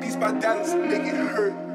These by dance, make it hurt.